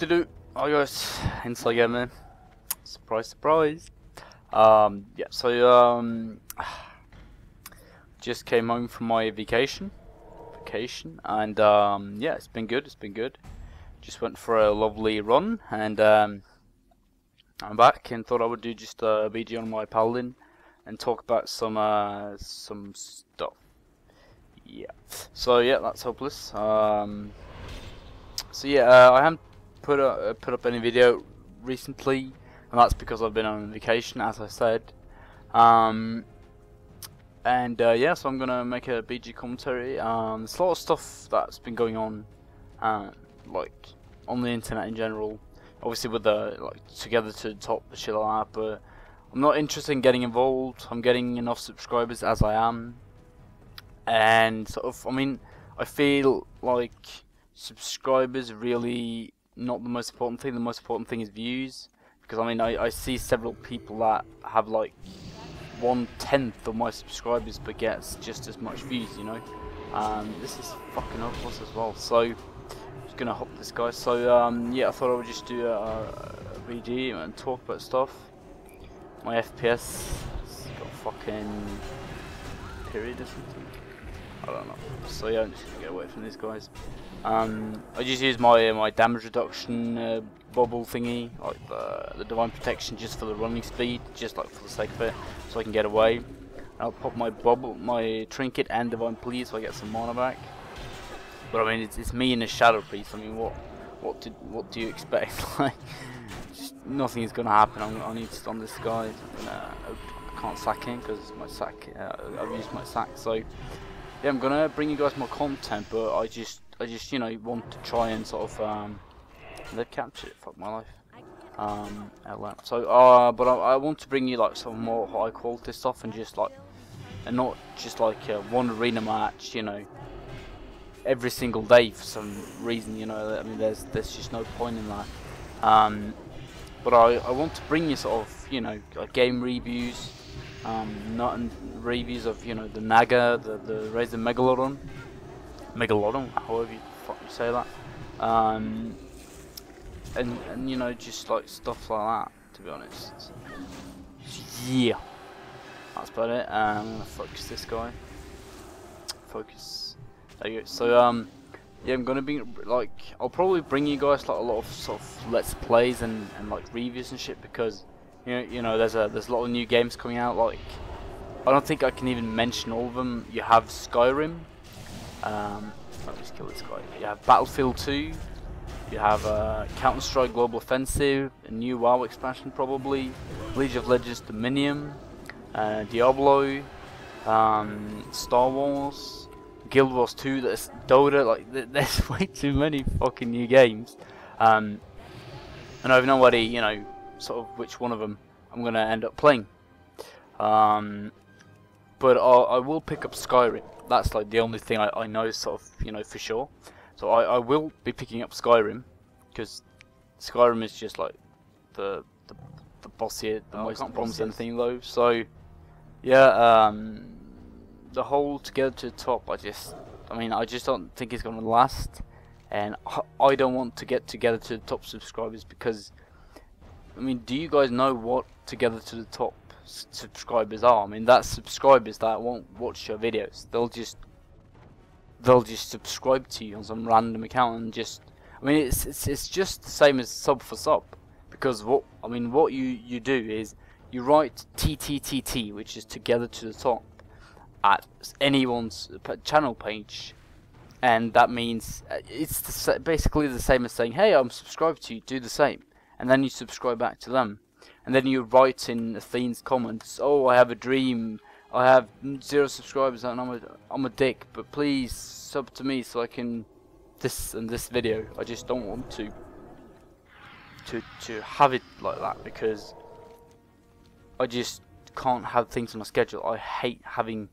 to do? I guess Inside Gamer. Surprise, surprise. Um, yeah, so, um, just came home from my vacation. Vacation, and, um, yeah, it's been good, it's been good. Just went for a lovely run, and, um, I'm back and thought I would do just a video on my Paladin and talk about some, uh, some stuff. Yeah. So, yeah, that's hopeless. Um, so yeah, uh, I haven't put uh, put up any video recently, and that's because I've been on vacation, as I said. Um, and uh, yeah, so I'm gonna make a BG commentary. Um, there's a lot of stuff that's been going on, uh, like on the internet in general. Obviously, with the like together to the top, the shit like that. But I'm not interested in getting involved. I'm getting enough subscribers as I am, and sort of, I mean, I feel like subscribers really not the most important thing. The most important thing is views. Because I mean, I, I see several people that have like one tenth of my subscribers but gets just as much views, you know. Um, this is fucking hopeless as well. So, I'm just gonna hop this guy. So, um, yeah, I thought I would just do a, a BG and talk about stuff. My FPS got fucking period or something. I don't know. So yeah, I'm just gonna get away from these guys. Um, I just use my uh, my damage reduction uh, bubble thingy, like the the divine protection, just for the running speed, just like for the sake of it, so I can get away. And I'll pop my bubble, my trinket, and divine please, so I get some mana back. But I mean, it's, it's me in a shadow priest. I mean, what what did what do you expect? like, just nothing is gonna happen. I'm, I need to stun this guy. I'm gonna, I can't sack him because my sack. Uh, I've used my sack, so yeah, I'm gonna bring you guys more content, but I just I just, you know, want to try and sort of, um, they've it, fuck my life. Um, so, uh, but I, I, want to bring you like some more high quality stuff and just like, and not just like uh, one arena match, you know, every single day for some reason, you know, I mean, there's, there's just no point in that. Um, but I, I want to bring you sort of, you know, like game reviews, um, not reviews of, you know, the Naga, the, the Razer Megalodon, Megalodon, however you say that. Um, and, and, you know, just like stuff like that, to be honest. Yeah. That's about it. Um, I'm gonna focus this guy. Focus. There you go. So, um, yeah, I'm gonna be, like, I'll probably bring you guys, like, a lot of sort of Let's Plays and, and like, reviews and shit, because, you know, you know, there's a, there's a lot of new games coming out, like, I don't think I can even mention all of them. You have Skyrim, um, me just kill this guy. You have Battlefield 2. You have uh, Counter Strike Global Offensive, a new WoW expansion probably, League of Legends Dominion, uh, Diablo, um, Star Wars, Guild Wars 2, there's Dota, like there's way too many fucking new games. Um, and I have no idea, you know, sort of which one of them I'm going to end up playing. Um, but I'll, I will pick up Skyrim that's like the only thing I, I know sort of you know for sure. So I, I will be picking up Skyrim because Skyrim is just like the the, the bossier, the oh, most promising thing though. So yeah, um, the whole together to the top. I just, I mean, I just don't think it's gonna last, and I don't want to get together to the top subscribers because, I mean, do you guys know what together to the top subscribers are. I mean, that's subscribers that won't watch your videos. They'll just they'll just subscribe to you on some random account and just. I mean, it's it's it's just the same as sub for sub, because what I mean, what you you do is you write TTTT, which is together to the top, at anyone's channel page, and that means uh, it's the, basically the same as saying, "Hey, I'm subscribed to you. Do the same," and then you subscribe back to them and then you write in Athene's comments, "Oh, I have a dream. I have zero subscribers, and I'm a I'm a dick. But please sub to me so I can this and this video. I just don't want to to to have it like that because I just can't have things on a schedule. I hate having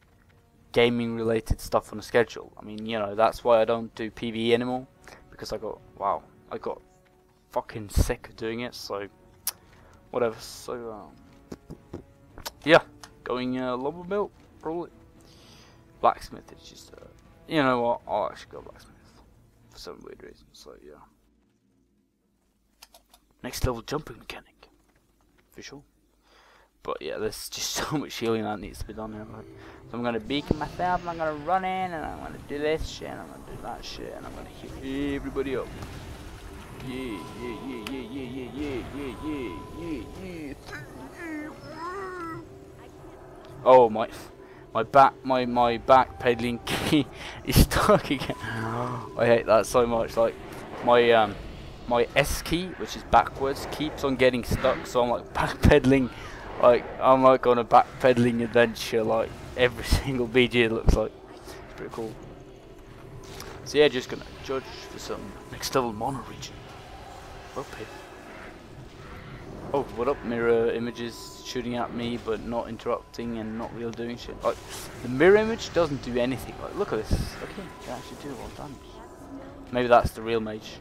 gaming related stuff on a schedule. I mean, you know, that's why I don't do PvE anymore because I got wow, I got fucking sick of doing it. So whatever. So, um, yeah, going uh, lumber mill probably. Blacksmith is just, uh, you know what? I'll actually go blacksmith for some weird reason. So yeah. next level jumping mechanic. For sure. But yeah, there's just so much healing that needs to be done here. So I'm gonna beacon myself, and I'm gonna run in, and I'm gonna do this shit, and I'm gonna do that shit, and I'm gonna heal everybody up. Oh my, my back, my my back pedaling key is stuck again. I hate that so much. Like my um my S key, which is backwards, keeps on getting stuck. So I'm like back backpedaling, like I'm like on a back backpedaling adventure, like every single BG it looks like. It's pretty cool. So yeah, just gonna judge for some next level mana regen. Up. Oh, what up mirror images shooting at me but not interrupting and not real doing shit. Like, the mirror image doesn't do anything. Like, look at this. Okay, it actually do a lot of damage. Maybe that's the real mage.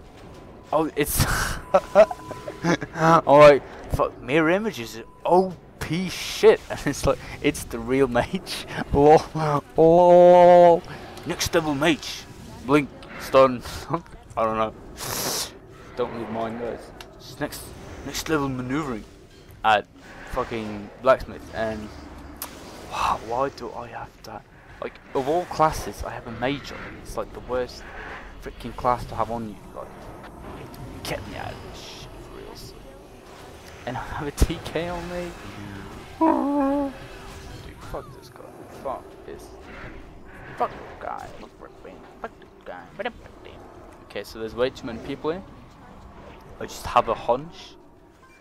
Oh, it's... I'm fuck, mirror images are OP shit. And it's like, it's the real mage. oh, oh, next level mage. Blink, stun, I don't know. Don't leave mine, guys. Next, next level maneuvering at fucking blacksmith. And wow, why do I have that? Like, of all classes, I have a mage on it. It's like the worst freaking class to have on you. Like, get me out of this shit for real. And I have a DK on me. Dude, fuck this guy. Fuck this. Fuck this guy. Fuck this guy. Okay, so there's way too many people here. I just have a hunch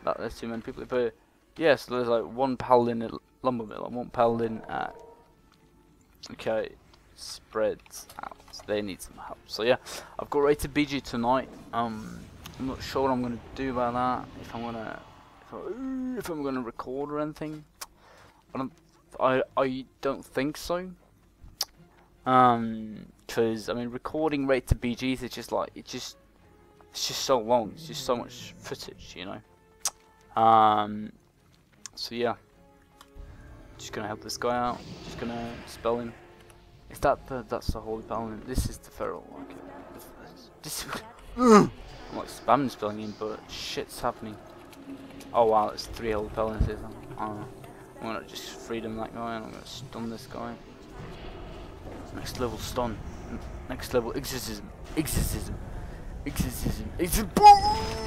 that there's too many people. But yeah, so there's like one paladin at lumber mill and one paladin at. Okay, spreads out. They need some help. So yeah, I've got rated BG tonight. Um, I'm not sure what I'm gonna do about that. If I'm gonna, if, I, if I'm gonna record or anything. I don't. I I don't think so. Um, because I mean, recording rated BGs is just like it just it's just so long. It's just so much footage, you know. Um, so yeah, just gonna help this guy out. Just gonna spell him. Is that the that's the holy paladin? This is the feral. Okay. This. I'm like spamming spelling him, but shit's happening. Oh wow, it's three holy paladins. Know. I'm gonna just freedom that guy, and I'm gonna stun this guy. Next level stun. Next level exorcism. Exorcism. Exorcism. Exorcism.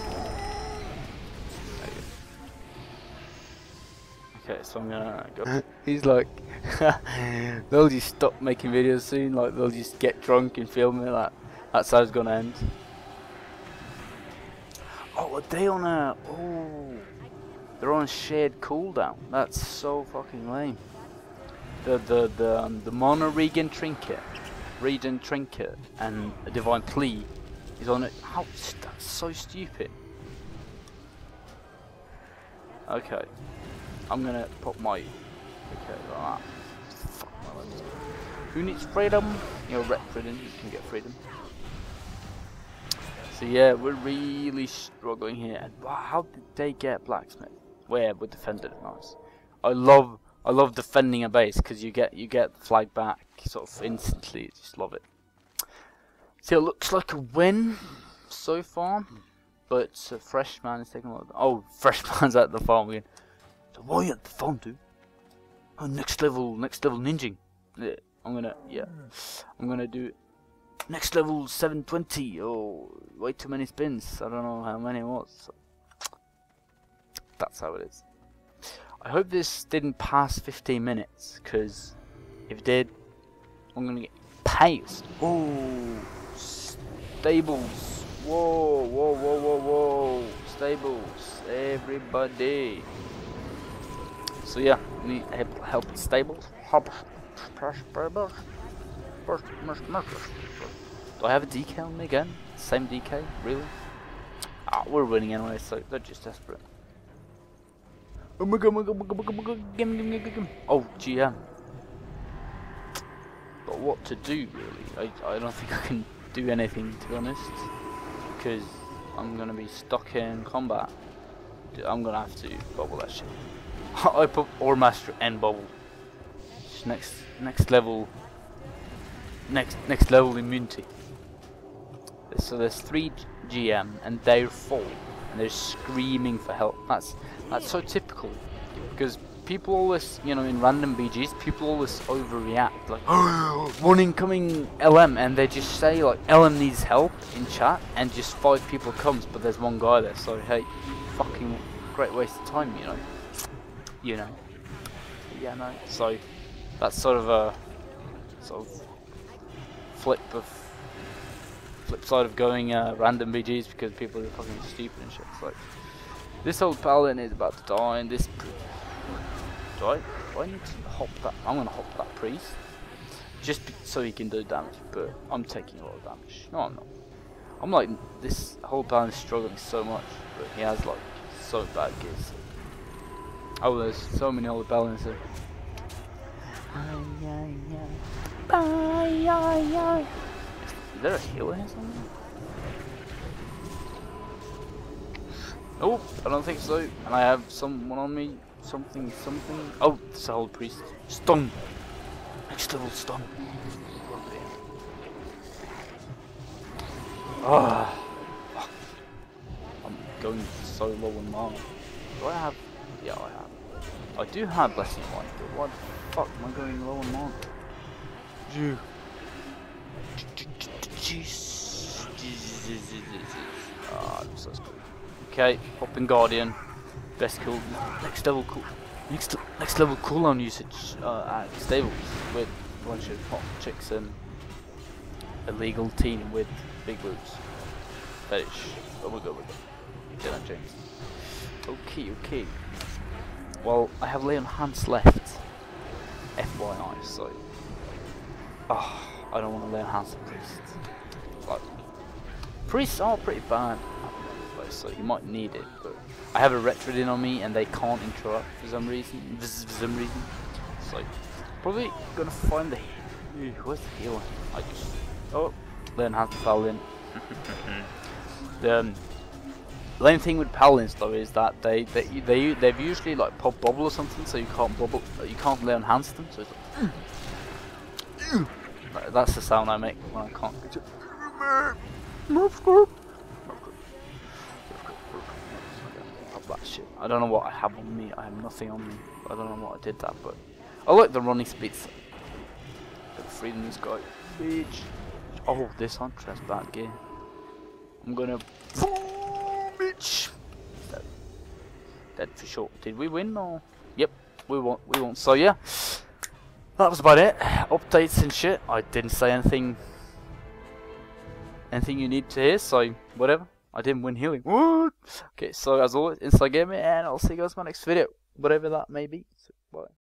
Okay, so I'm gonna go. He's like, they'll just stop making videos soon. Like they'll just get drunk and film it. Like that's how it's gonna end. Oh, are they on a? Oh, they're on shared cooldown. That's so fucking lame. The the the um, the mana regen trinket, regen trinket, and a divine plea is on it. How that's so stupid. Okay, I'm gonna put my okay. Fuck my. Who needs freedom? You're rep freedom. You can get freedom. So yeah, we're really struggling here. And how did they get blacksmith? Where we defended it nice. I love I love defending a base because you get you get the flag back sort of instantly. Just love it. So it looks like a win so far, but uh, Freshman is taking a lot. Of, oh, Freshman's at the farm again. Why at the farm? Oh, next level, next level ninjing. Yeah, I'm gonna, yeah, I'm gonna do next level 720. Oh, way too many spins. I don't know how many it was. So that's how it is. I hope this didn't pass 15 minutes, because if it did, I'm gonna get paced. Oh, stables. Whoa, whoa, whoa, whoa, whoa. Stables. Everybody. So yeah, we help, help with stables. Do I have a DK on me again? Same DK? Really? Ah, we're winning anyway, so they're just desperate. Oh my god, oh my god, oh my god, oh my god, gimme, gimme, gimme, gimme. Oh, GM. But what to do, really? I, I don't think I can do anything, to be honest. Because I'm going to be stuck in combat. I'm going to have to bubble that shit. I put Aura Mastery and bubble. Next, next level. Next, next level immunity. So there's three GM and they're four and they're screaming for help. That's that's so typical because people always, you know, in random BGs, people always overreact. Like, oh, one incoming LM, and they just say like LM needs help in chat, and just five people comes, but there's one guy there. So hey, fucking great waste of time, you know. You know. Yeah, no. So that's sort of a sort of flip of flip side of going uh, random BGs because people are fucking stupid and shit. It's like this old paladin is about to die, and this. Do I, do I need to hop that? I'm gonna hop that priest. Just so he can do damage, but I'm taking a lot of damage. No, I'm not. I'm like, this holy paladin is struggling so much, but he has like so bad gears. Oh, there's so many other paladins here. Is there a healer here somewhere? Oh, I don't think so. And I have someone on me. Something, something. Oh, it's a holy priest. Stun! Next level stun. Ah. fuck. I'm going so low on mana. Do I have. Yeah, I have. I do have Blessing Light, but what the fuck am I going low on mana? Jeez. Ah. Okay, popping Guardian. Best cool. Next level cool. Next next level cooldown usage uh, at stables with a bunch of hot chicks and a legal team with big boobs. Fetish. Oh my god, we're good. Dylan James. Okay, okay. Well, I have Lay on Hands left. FYI, so. Oh, I don't want to Lay on Hands priest. Like, priests are pretty bad so you might need it. But I have a Retrodin on me and they can't interrupt for some reason. For some reason. So probably gonna find the where's the healer? I just oh Leon how to paladin. the um, the only thing with paladins though is that they they they they've usually like pop bubble or something, so you can't bubble you can't lay on hands them. So it's like, that's the sound I make when I can't. that shit. I don't know what I have on me. I have nothing on me. I don't know what I did that, but I like the running speeds. But freedom this guy. Bitch. Oh, this Huntress bad gear. I'm gonna. Bitch. Dead. For sure. Did we win or? Yep, we won. We won. So yeah, that was about it. Updates and shit. I didn't say anything. Anything you need to hear. So whatever. I didn't win healing. What? Okay, so as always, Inside Gamer, and I'll see you guys in my next video, whatever that may be. So, bye.